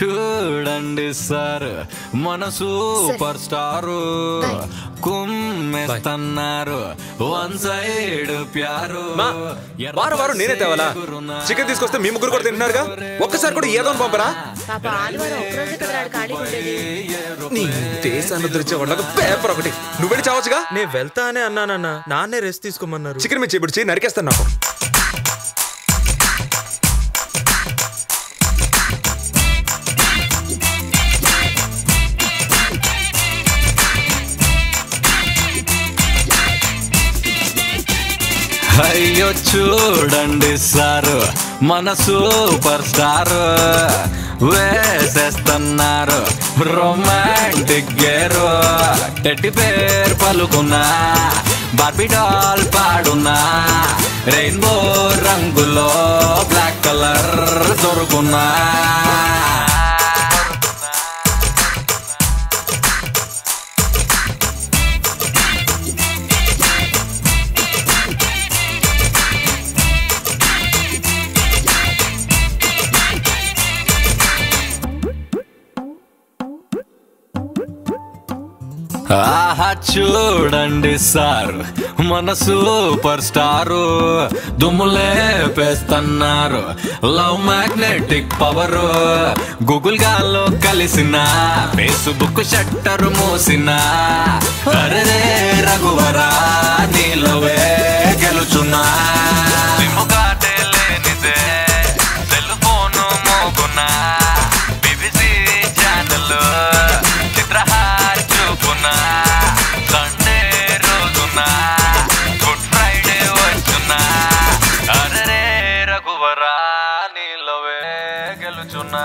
చూడండి సార్ మన super star కుమ్మేస్తున్నారు వన్ సైడ్ ప్యారు. మా వారం వారం నేనే తేవాలా? చికెన్ తీసుకొస్తే మీ ముగ్గురు కూడా తింటున్నారుగా? ఒక్కసారి కూడా ఏదో అని పంపరా? నీ దేశాన్ని పేపర్ ఒకటి. నువ్వు వెళ్ళి చావచ్చుగా? నేను వెళ్తా అనే అన్నానన్న. నాన్నే రెస్ట్ తీసుకోమన్నారు. చికెన్ మీద చేపిడిచి నరికేస్తాను నాకు. అయ్యో చూడండి సార్ మన సూపర్ స్టార్. వేసేస్తున్నారు రొమాంటిక్ గేరు. టెట్టి పేరు పలుకున్నా బార్బీ డాల్ పాడున్నా. రెయిన్బో రంగులో బ్లాక్ కలర్ దొరుకున్నా. ఆహా చూడండి సార్ మన సూపర్ స్టారు. దుమ్ములేపేస్తున్నారు లవ్ మ్యాగ్నెటిక్ పవర్. గూగుల్ గాల్లో కలిసిన ఫేస్బుక్ షట్టర్ మూసిన. అరే రఘువరా నీలోవే గెలుచున్నా. అరే రఘువరా నీలోవే గెలుచున్నా